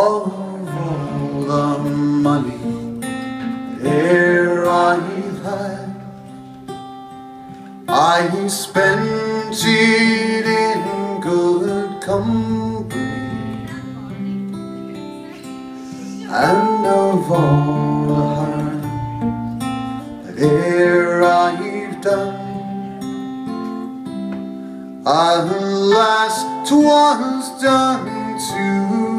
Of all the money ere I've had. I spent it in good company. And of all the harm that ere I've done Alas, 'twas done to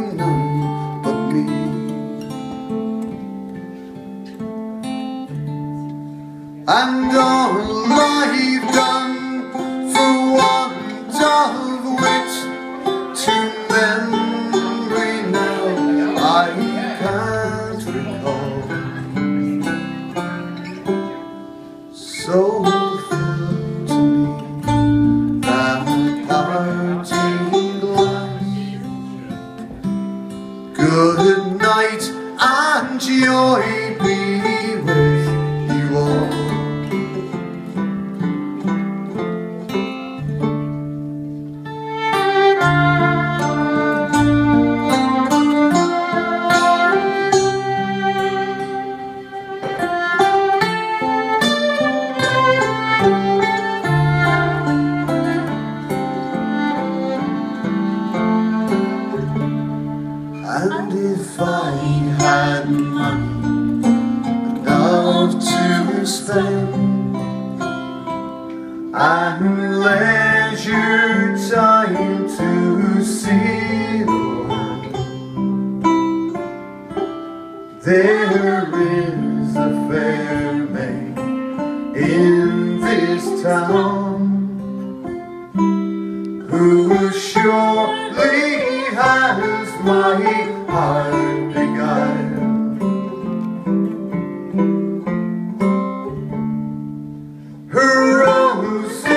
And all I've done for want of wit To memory now I can't recall. So to me that parting glass. Good night and joy be And if I had money enough to spend And leisure time to see the world. There is a fair maid in this town Who surely has my heart begun? Her rose